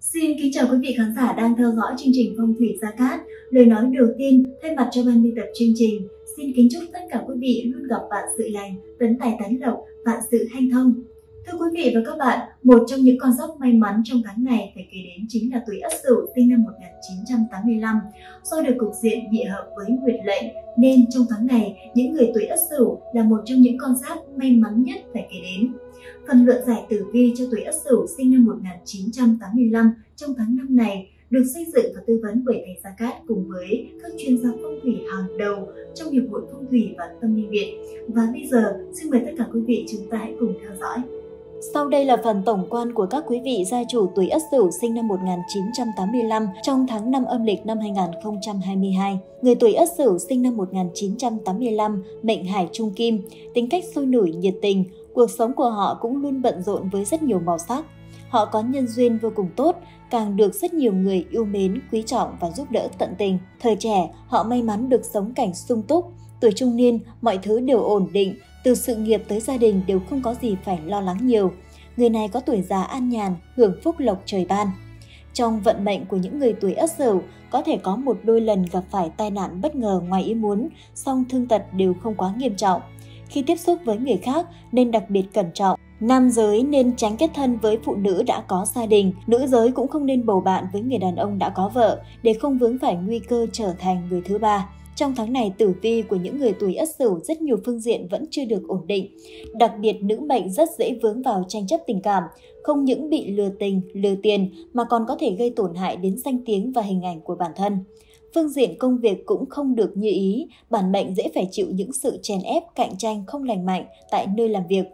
Xin kính chào quý vị khán giả đang theo dõi chương trình Phong thủy Gia Cát. Lời nói đầu tiên thay mặt cho ban biên tập chương trình, xin kính chúc tất cả quý vị luôn gặp vạn sự lành, tấn tài tấn lộc, vạn sự hanh thông. Thưa quý vị và các bạn, một trong những con giáp may mắn trong tháng này phải kể đến chính là tuổi Ất Sửu sinh năm 1985. Do được cục diện nhị hợp với Nguyệt lệnh nên trong tháng này, những người tuổi Ất Sửu là một trong những con giáp may mắn nhất phải kể đến. Phần luận giải tử vi cho tuổi Ất Sửu sinh năm 1985 trong tháng năm này được xây dựng và tư vấn bởi thầy Gia Cát cùng với các chuyên gia phong thủy hàng đầu trong Hiệp hội Phong thủy và Tâm linh Việt. Và bây giờ, xin mời tất cả quý vị chúng ta hãy cùng theo dõi. Sau đây là phần tổng quan của các quý vị gia chủ tuổi Ất Sửu sinh năm 1985 trong tháng 5 âm lịch năm 2022. Người tuổi Ất Sửu sinh năm 1985, mệnh Hải Trung Kim, tính cách sôi nổi nhiệt tình, cuộc sống của họ cũng luôn bận rộn với rất nhiều màu sắc. Họ có nhân duyên vô cùng tốt, càng được rất nhiều người yêu mến, quý trọng và giúp đỡ tận tình. Thời trẻ, họ may mắn được sống cảnh sung túc. Tuổi trung niên, mọi thứ đều ổn định, từ sự nghiệp tới gia đình đều không có gì phải lo lắng nhiều. Người này có tuổi già an nhàn, hưởng phúc lộc trời ban. Trong vận mệnh của những người tuổi Ất Sửu, có thể có một đôi lần gặp phải tai nạn bất ngờ ngoài ý muốn, song thương tật đều không quá nghiêm trọng. Khi tiếp xúc với người khác nên đặc biệt cẩn trọng. Nam giới nên tránh kết thân với phụ nữ đã có gia đình, nữ giới cũng không nên bầu bạn với người đàn ông đã có vợ để không vướng phải nguy cơ trở thành người thứ ba. Trong tháng này, tử vi của những người tuổi Ất Sửu rất nhiều phương diện vẫn chưa được ổn định. Đặc biệt nữ mệnh rất dễ vướng vào tranh chấp tình cảm, không những bị lừa tình, lừa tiền mà còn có thể gây tổn hại đến danh tiếng và hình ảnh của bản thân. Phương diện công việc cũng không được như ý, bản mệnh dễ phải chịu những sự chèn ép, cạnh tranh không lành mạnh tại nơi làm việc.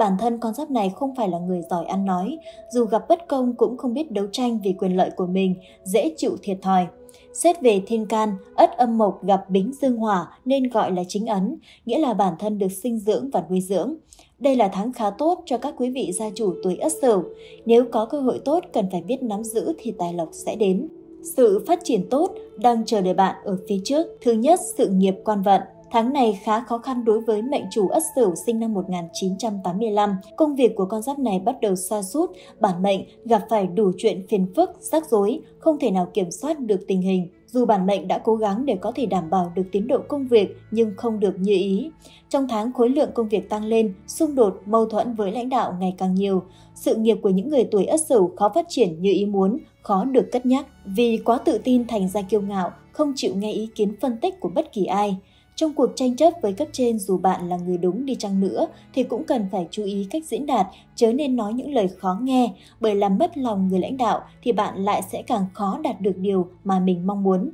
Bản thân con giáp này không phải là người giỏi ăn nói, dù gặp bất công cũng không biết đấu tranh vì quyền lợi của mình, dễ chịu thiệt thòi. Xét về thiên can, ất âm mộc gặp bính dương hỏa nên gọi là chính ấn, nghĩa là bản thân được sinh dưỡng và nuôi dưỡng. Đây là tháng khá tốt cho các quý vị gia chủ tuổi Ất Sửu. Nếu có cơ hội tốt cần phải biết nắm giữ thì tài lộc sẽ đến. Sự phát triển tốt đang chờ đợi bạn ở phía trước. Thứ nhất, sự nghiệp quan vận. Tháng này khá khó khăn đối với mệnh chủ Ất Sửu sinh năm 1985. Công việc của con giáp này bắt đầu sa sút, bản mệnh gặp phải đủ chuyện phiền phức, rắc rối, không thể nào kiểm soát được tình hình. Dù bản mệnh đã cố gắng để có thể đảm bảo được tiến độ công việc nhưng không được như ý. Trong tháng khối lượng công việc tăng lên, xung đột, mâu thuẫn với lãnh đạo ngày càng nhiều. Sự nghiệp của những người tuổi Ất Sửu khó phát triển như ý muốn, khó được cất nhắc. Vì quá tự tin thành ra kiêu ngạo, không chịu nghe ý kiến phân tích của bất kỳ ai. Trong cuộc tranh chấp với cấp trên dù bạn là người đúng đi chăng nữa thì cũng cần phải chú ý cách diễn đạt, chớ nên nói những lời khó nghe, bởi làm mất lòng người lãnh đạo thì bạn lại sẽ càng khó đạt được điều mà mình mong muốn.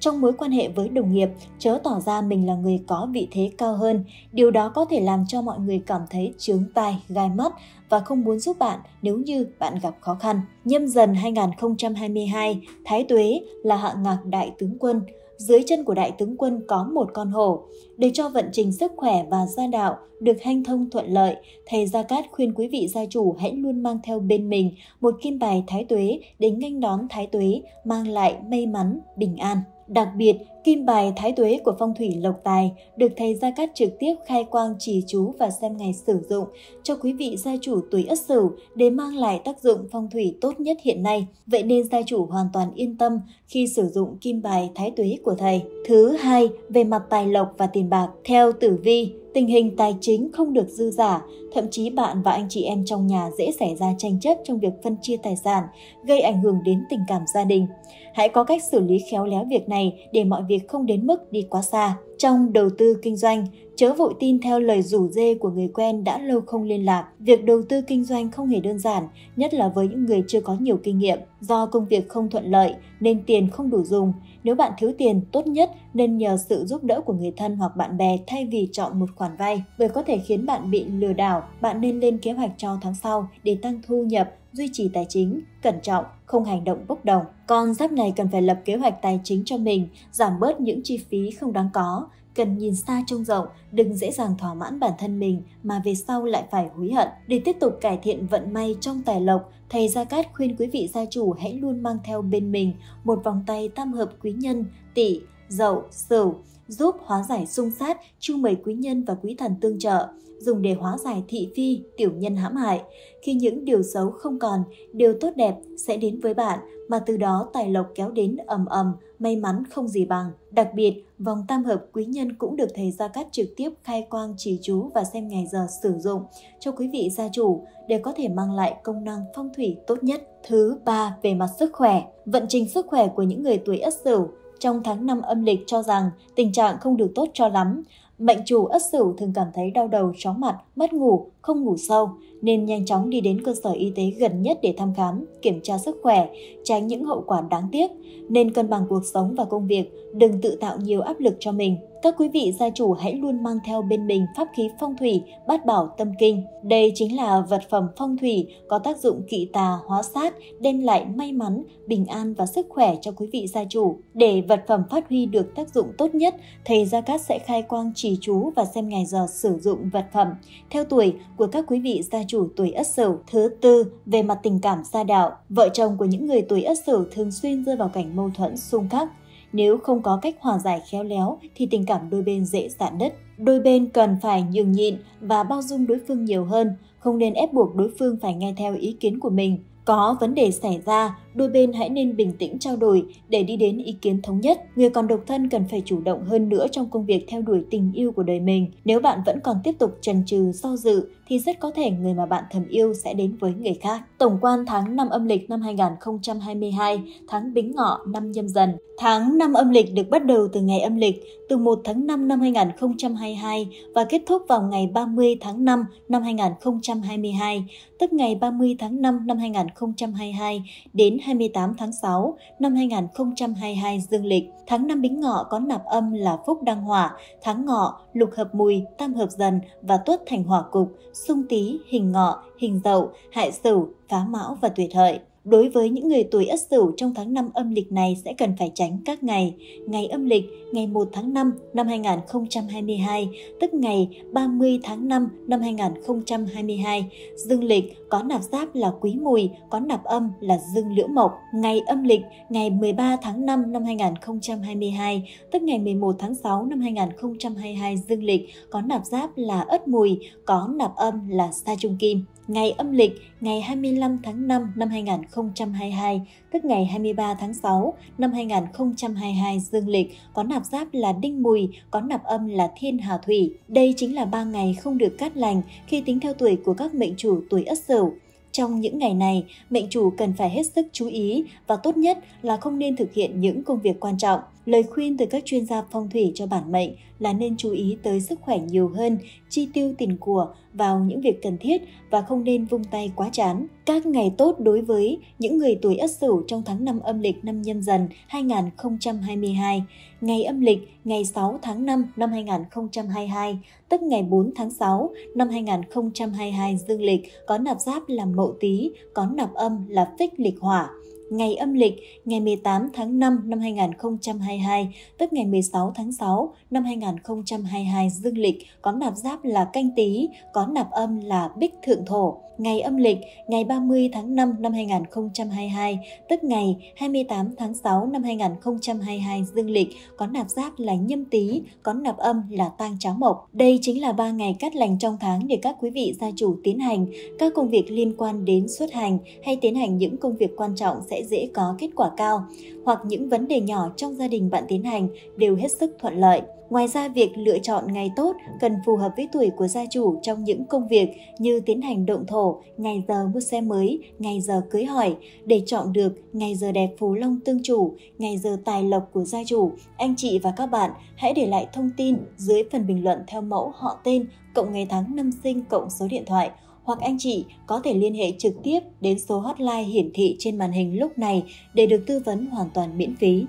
Trong mối quan hệ với đồng nghiệp, chớ tỏ ra mình là người có vị thế cao hơn. Điều đó có thể làm cho mọi người cảm thấy chướng tai, gai mắt và không muốn giúp bạn nếu như bạn gặp khó khăn. Nhâm dần 2022, Thái Tuế là hạng ngạc đại tướng quân dưới chân của đại tướng quân có một con hổ. Để cho vận trình sức khỏe và gia đạo được hanh thông thuận lợi, thầy Gia Cát khuyên quý vị gia chủ hãy luôn mang theo bên mình một kim bài thái tuế để nghênh đón thái tuế, mang lại may mắn, bình an. Đặc biệt, kim bài thái tuế của phong thủy lộc tài được thầy Gia Cát trực tiếp khai quang chỉ chú và xem ngày sử dụng cho quý vị gia chủ tuổi Ất Sửu để mang lại tác dụng phong thủy tốt nhất hiện nay. Vậy nên gia chủ hoàn toàn yên tâm khi sử dụng kim bài thái tuế của thầy. Thứ hai, về mặt tài lộc và tiền bạc, theo tử vi, tình hình tài chính không được dư giả, thậm chí bạn và anh chị em trong nhà dễ xảy ra tranh chấp trong việc phân chia tài sản, gây ảnh hưởng đến tình cảm gia đình. Hãy có cách xử lý khéo léo việc này để mọi việc không đến mức đi quá xa. Trong đầu tư kinh doanh, chớ vội tin theo lời rủ dê của người quen đã lâu không liên lạc. Việc đầu tư kinh doanh không hề đơn giản, nhất là với những người chưa có nhiều kinh nghiệm. Do công việc không thuận lợi nên tiền không đủ dùng. Nếu bạn thiếu tiền, tốt nhất nên nhờ sự giúp đỡ của người thân hoặc bạn bè thay vì chọn một khoản vay, bởi có thể khiến bạn bị lừa đảo. Bạn nên lên kế hoạch cho tháng sau để tăng thu nhập, duy trì tài chính, cẩn trọng, không hành động bốc đồng. Con giáp này cần phải lập kế hoạch tài chính cho mình, giảm bớt những chi phí không đáng có, cần nhìn xa trông rộng, đừng dễ dàng thỏa mãn bản thân mình mà về sau lại phải hối hận. Để tiếp tục cải thiện vận may trong tài lộc, thầy Gia Cát khuyên quý vị gia chủ hãy luôn mang theo bên mình một vòng tay tam hợp quý nhân, tỷ, dậu, sửu giúp hóa giải xung sát, chu mời quý nhân và quý thần tương trợ, dùng để hóa giải thị phi, tiểu nhân hãm hại. Khi những điều xấu không còn, điều tốt đẹp sẽ đến với bạn mà từ đó tài lộc kéo đến ầm ầm, may mắn không gì bằng. Đặc biệt, vòng tam hợp quý nhân cũng được thầy Gia Cát trực tiếp khai quang chỉ chú và xem ngày giờ sử dụng cho quý vị gia chủ để có thể mang lại công năng phong thủy tốt nhất. Thứ ba về mặt sức khỏe, vận trình sức khỏe của những người tuổi Ất Sửu trong tháng 5 âm lịch cho rằng tình trạng không được tốt cho lắm. Mệnh chủ ất sửu thường cảm thấy đau đầu, chóng mặt, mất ngủ, không ngủ sâu, nên nhanh chóng đi đến cơ sở y tế gần nhất để thăm khám, kiểm tra sức khỏe, tránh những hậu quả đáng tiếc. Nên cân bằng cuộc sống và công việc, đừng tự tạo nhiều áp lực cho mình. Các quý vị gia chủ hãy luôn mang theo bên mình pháp khí phong thủy, bát bảo tâm kinh. Đây chính là vật phẩm phong thủy có tác dụng kỵ tà, hóa sát, đem lại may mắn, bình an và sức khỏe cho quý vị gia chủ. Để vật phẩm phát huy được tác dụng tốt nhất, thầy Gia Cát sẽ khai quang trì chú và xem ngày giờ sử dụng vật phẩm theo tuổi của các quý vị gia chủ tuổi Ất Sửu. Thứ tư, về mặt tình cảm gia đạo, vợ chồng của những người tuổi Ất Sửu thường xuyên rơi vào cảnh mâu thuẫn xung khắc. Nếu không có cách hòa giải khéo léo thì tình cảm đôi bên dễ dạn đất. Đôi bên cần phải nhường nhịn và bao dung đối phương nhiều hơn, không nên ép buộc đối phương phải nghe theo ý kiến của mình. Có vấn đề xảy ra, đôi bên hãy nên bình tĩnh trao đổi để đi đến ý kiến thống nhất. Người còn độc thân cần phải chủ động hơn nữa trong công việc theo đuổi tình yêu của đời mình. Nếu bạn vẫn còn tiếp tục chần chừ do dự thì rất có thể người mà bạn thầm yêu sẽ đến với người khác. Tổng quan tháng 5 âm lịch năm 2022, tháng Bính Ngọ năm Nhâm Dần. Tháng 5 âm lịch được bắt đầu từ ngày âm lịch từ 1 tháng 5 năm 2022 và kết thúc vào ngày 30 tháng 5 năm 2022, tức ngày 30 tháng 5 năm 2022 đến 28 tháng 6 năm 2022 dương lịch. Tháng năm Bính Ngọ có nạp âm là Phúc Đăng Hỏa, tháng Ngọ, Lục Hợp Mùi, Tam Hợp Dần và Tuất Thành Hỏa Cục, Xung Tý, Hình Ngọ, Hình Dậu, Hại Sửu, Phá Mão và Tuổi Hợi. Đối với những người tuổi Ất Sửu trong tháng 5 âm lịch này sẽ cần phải tránh các ngày. Ngày âm lịch ngày 1 tháng 5 năm 2022, tức ngày 30 tháng 5 năm 2022. Dương lịch có nạp giáp là Quý Mùi, có nạp âm là Dương Liễu Mộc. Ngày âm lịch ngày 13 tháng 5 năm 2022, tức ngày 11 tháng 6 năm 2022 dương lịch có nạp giáp là Ất Mùi, có nạp âm là Sa Trung Kim ngày âm lịch ngày 25 tháng 5 năm 2022, 2022, tức ngày 23 tháng 6 năm 2022 dương lịch, có nạp giáp là Đinh Mùi, có nạp âm là Thiên Hà Thủy. Đây chính là ba ngày không được cát lành khi tính theo tuổi của các mệnh chủ tuổi Ất Sửu. Trong những ngày này, mệnh chủ cần phải hết sức chú ý và tốt nhất là không nên thực hiện những công việc quan trọng. Lời khuyên từ các chuyên gia phong thủy cho bản mệnh là nên chú ý tới sức khỏe nhiều hơn, chi tiêu tiền của vào những việc cần thiết và không nên vung tay quá chán. Các ngày tốt đối với những người tuổi Ất Sửu trong tháng 5 âm lịch năm Nhâm Dần 2022. Ngày âm lịch ngày 6 tháng 5 năm 2022, tức ngày 4 tháng 6 năm 2022 dương lịch có nạp giáp là Mậu Tý, có nạp âm là Phích lịch hỏa ngày âm lịch ngày 18 tháng 5 năm 2022, tức ngày 16 tháng 6 năm 2022 dương lịch có nạp giáp là canh tí, có nạp âm là bích thượng thổ. Ngày âm lịch ngày 30 tháng 5 năm 2022, tức ngày 28 tháng 6 năm 2022 dương lịch có nạp giáp là nhâm tý, có nạp âm là tang tráng mộc. Đây chính là ba ngày cắt lành trong tháng để các quý vị gia chủ tiến hành các công việc liên quan đến xuất hành hay tiến hành những công việc quan trọng sẽ sẽ dễ có kết quả cao, hoặc những vấn đề nhỏ trong gia đình bạn tiến hành đều hết sức thuận lợi. Ngoài ra, việc lựa chọn ngày tốt cần phù hợp với tuổi của gia chủ trong những công việc như tiến hành động thổ, ngày giờ mua xe mới, ngày giờ cưới hỏi. Để chọn được ngày giờ đẹp phù long tương chủ, ngày giờ tài lộc của gia chủ, anh chị và các bạn hãy để lại thông tin dưới phần bình luận theo mẫu họ tên, cộng ngày tháng năm sinh, cộng số điện thoại hoặc anh chị có thể liên hệ trực tiếp đến số hotline hiển thị trên màn hình lúc này để được tư vấn hoàn toàn miễn phí.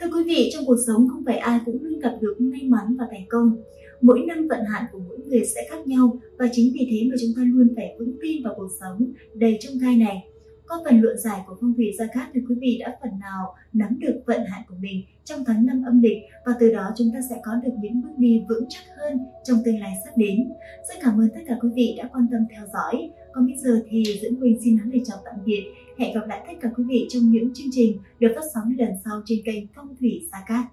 Thưa quý vị, trong cuộc sống không phải ai cũng luôn gặp được may mắn và thành công. Mỗi năm vận hạn của mỗi người sẽ khác nhau và chính vì thế mà chúng ta luôn phải vững tin vào cuộc sống đầy trong gai này. Qua phần luận giải của phong thủy gia cát thì quý vị đã phần nào nắm được vận hạn của mình trong tháng năm âm lịch và từ đó chúng ta sẽ có được những bước đi vững chắc hơn trong tương lai sắp đến. Rất cảm ơn tất cả quý vị đã quan tâm theo dõi. Còn bây giờ thì Dưỡng Quỳnh xin nói lời chào tạm biệt. Hẹn gặp lại tất cả quý vị trong những chương trình được phát sóng lần sau trên kênh Phong thủy Gia Cát.